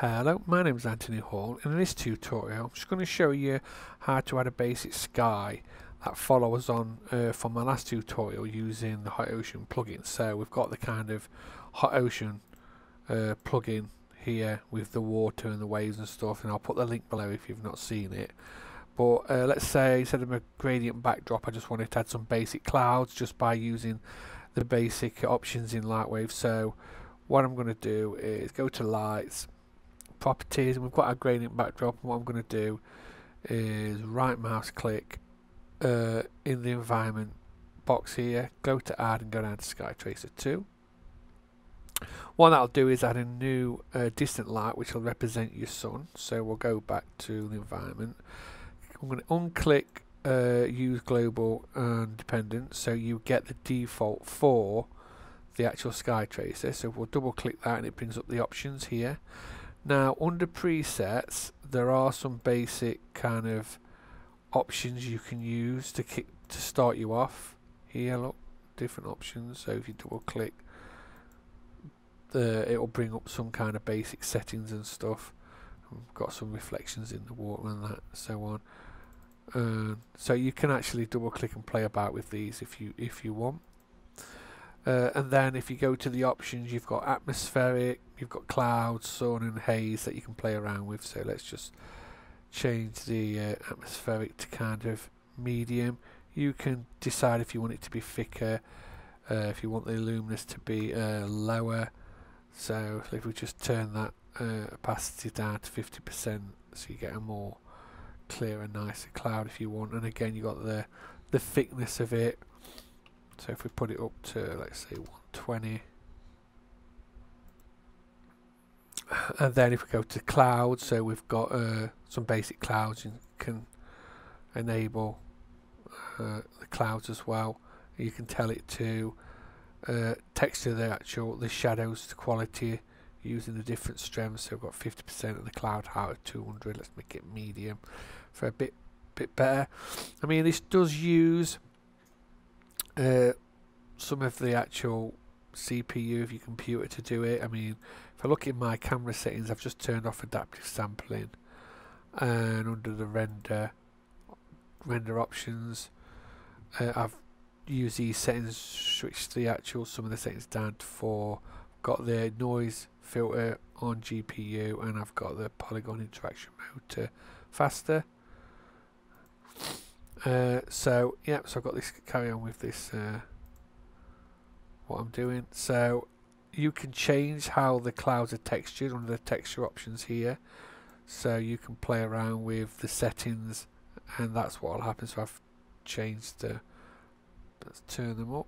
Hello, my name is Anthony Hall and in this tutorial I'm just going to show you how to add a basic sky that follows on uh, from my last tutorial using the Hot Ocean plugin. So we've got the kind of Hot Ocean uh, plugin here with the water and the waves and stuff and I'll put the link below if you've not seen it. But uh, let's say instead of a gradient backdrop I just wanted to add some basic clouds just by using the basic options in Lightwave. So what I'm going to do is go to lights properties. And we've got our gradient backdrop and what I'm going to do is right mouse click uh, in the environment box here go to add and go down to sky tracer 2 what that'll do is add a new uh, distant light which will represent your sun. So we'll go back to the environment. I'm going to unclick uh, use global and dependent so you get the default for the actual sky tracer. So we'll double click that and it brings up the options here now under presets there are some basic kind of options you can use to to start you off. Here look different options so if you double click the it'll bring up some kind of basic settings and stuff. I've got some reflections in the water and that so on. Uh, so you can actually double click and play about with these if you if you want. Uh, and then if you go to the options, you've got atmospheric, you've got clouds, sun and haze that you can play around with. So let's just change the uh, atmospheric to kind of medium. You can decide if you want it to be thicker, uh, if you want the luminous to be uh, lower. So if we just turn that uh, opacity down to 50% so you get a more clear and nicer cloud if you want. And again, you got the the thickness of it so if we put it up to, let's say, 120. And then if we go to clouds, so we've got uh, some basic clouds and can enable uh, the clouds as well. You can tell it to uh, texture the actual the shadows to quality using the different strengths. So we've got 50% of the cloud height of 200. Let's make it medium for a bit bit better. I mean, this does use uh, some of the actual CPU of your computer to do it. I mean, if I look in my camera settings, I've just turned off adaptive sampling, and under the render render options, uh, I've used these settings, switched the actual some of the settings down to four. Got the noise filter on GPU, and I've got the polygon interaction mode to faster. Uh, so yeah, so I've got this carry on with this uh, what I'm doing. So you can change how the clouds are textured under the texture options here. So you can play around with the settings and that's what will happen. So I've changed the let's turn them up.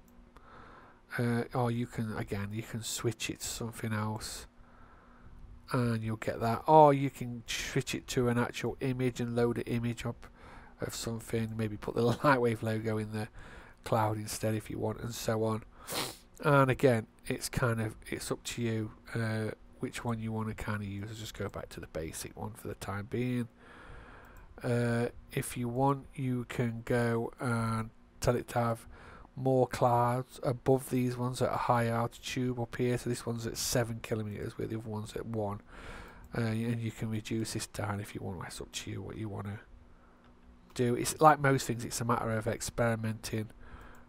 Uh, or you can again you can switch it to something else and you'll get that or you can switch it to an actual image and load an image up of something, maybe put the Lightwave logo in the cloud instead if you want, and so on. And again, it's kind of it's up to you uh, which one you want to kind of use. I'll just go back to the basic one for the time being. Uh, if you want, you can go and tell it to have more clouds above these ones at a higher altitude up here. So this one's at seven kilometers, where the other one's at one. Uh, and you can reduce this down if you want. It's up to you what you want to do. It's like most things, it's a matter of experimenting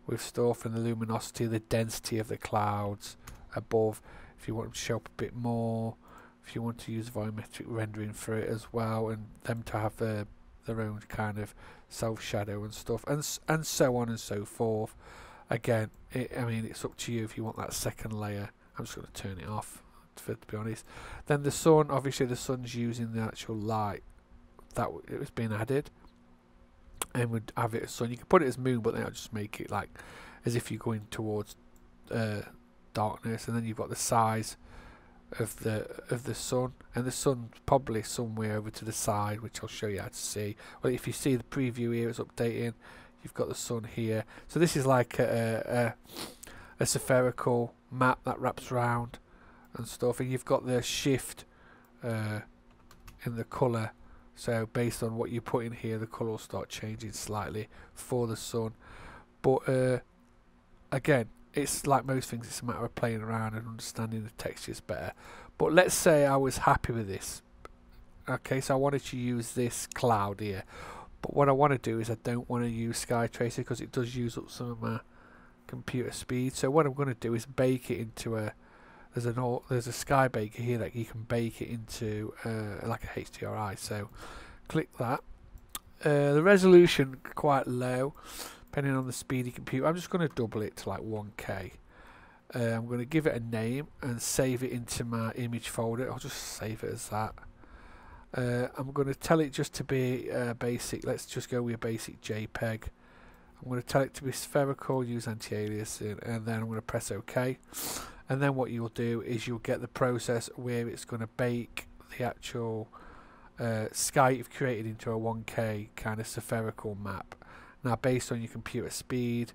with stuff and the luminosity, the density of the clouds above. If you want them to show up a bit more, if you want to use volumetric rendering for it as well, and them to have their their own kind of self shadow and stuff, and and so on and so forth. Again, it, I mean, it's up to you if you want that second layer. I'm just going to turn it off, for, to be honest. Then the sun, obviously, the sun's using the actual light that it was being added and would have it as sun. You can put it as moon, but then I'll just make it like as if you're going towards uh, darkness, and then you've got the size of the of the sun, and the sun probably somewhere over to the side, which I'll show you how to see. Well, if you see the preview here, it's updating. You've got the sun here, so this is like a, a, a spherical map that wraps around and stuff, and you've got the shift uh, in the color so based on what you put in here, the colour will start changing slightly for the sun. But uh, again, it's like most things, it's a matter of playing around and understanding the textures better. But let's say I was happy with this. Okay, so I wanted to use this cloud here. But what I want to do is I don't want to use SkyTracer because it does use up some of my computer speed. So what I'm going to do is bake it into a there's an all, there's a sky baker here that you can bake it into uh, like a HDRI. So click that. Uh, the resolution quite low, depending on the speedy computer. I'm just going to double it to like 1K. Uh, I'm going to give it a name and save it into my image folder. I'll just save it as that. Uh, I'm going to tell it just to be uh, basic. Let's just go with a basic JPEG. I'm going to tell it to be spherical, use anti-aliasing, and then I'm going to press OK. And then what you'll do is you'll get the process where it's going to bake the actual uh, sky you've created into a 1K kind of spherical map. Now, based on your computer speed,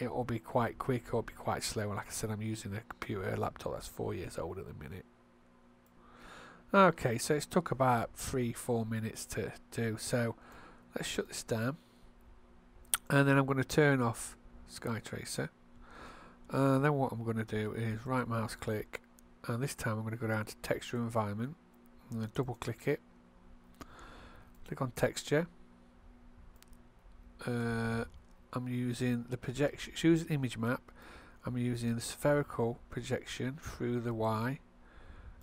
it will be quite quick or be quite slow. Like I said, I'm using a computer a laptop that's four years old at the minute. Okay, so it's took about three, four minutes to do. So let's shut this down. And then I'm going to turn off SkyTracer. And then what I'm going to do is right mouse click. And this time I'm going to go down to texture environment. I'm going to double click it. Click on texture. Uh, I'm using the projection, choose image map. I'm using the spherical projection through the Y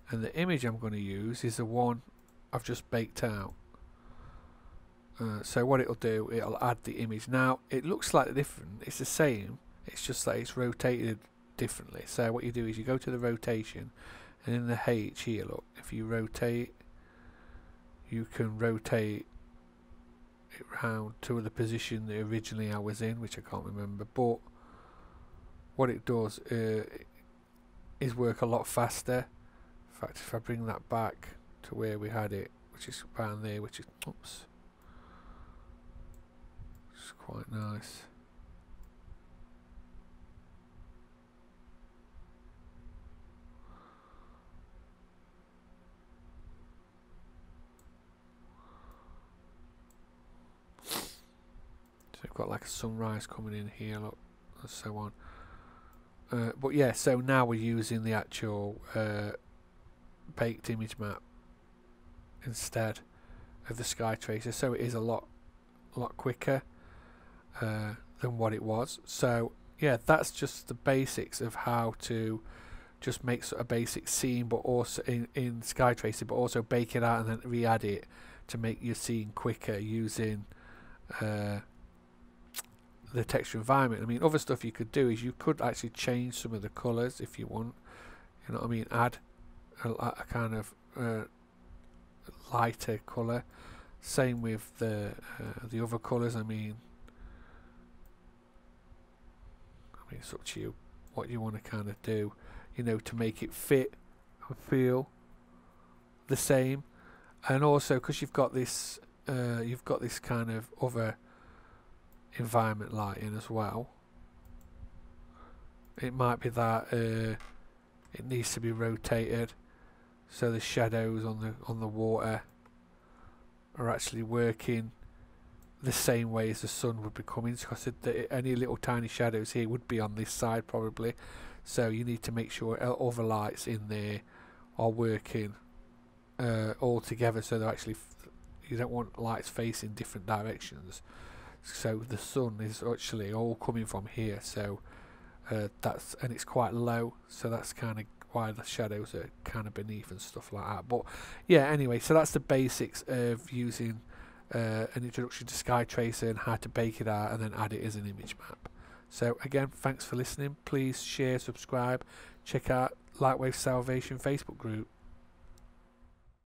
and the image I'm going to use is the one I've just baked out. Uh, so what it'll do, it'll add the image. Now it looks slightly different, it's the same, it's just that it's rotated differently. So what you do is you go to the rotation and in the H here look, if you rotate you can rotate it round to the position that originally I was in, which I can't remember. But what it does uh, is work a lot faster. In fact, if I bring that back to where we had it, which is around there, which is oops, it's quite nice. Got like a sunrise coming in here, look, and so on. Uh, but yeah, so now we're using the actual uh, baked image map instead of the sky tracer, so it is a lot, lot quicker uh, than what it was. So yeah, that's just the basics of how to just make a basic scene, but also in in SkyTracer, but also bake it out and then re-add it to make your scene quicker using uh, the texture environment. I mean, other stuff you could do is you could actually change some of the colours if you want. You know what I mean? Add a, a kind of uh, lighter colour. Same with the uh, the other colours. I mean, I mean, it's up to you what you want to kind of do. You know, to make it fit and feel the same, and also because you've got this, uh, you've got this kind of other environment lighting as well. It might be that uh, it needs to be rotated so the shadows on the on the water are actually working the same way as the sun would be coming. Because any little tiny shadows here would be on this side probably. So you need to make sure other lights in there are working uh, all together so they're actually you don't want lights facing different directions so the sun is actually all coming from here so uh, that's and it's quite low so that's kind of why the shadows are kind of beneath and stuff like that. But yeah anyway so that's the basics of using uh, an introduction to SkyTracer and how to bake it out and then add it as an image map. So again thanks for listening. Please share subscribe check out Lightwave Salvation Facebook group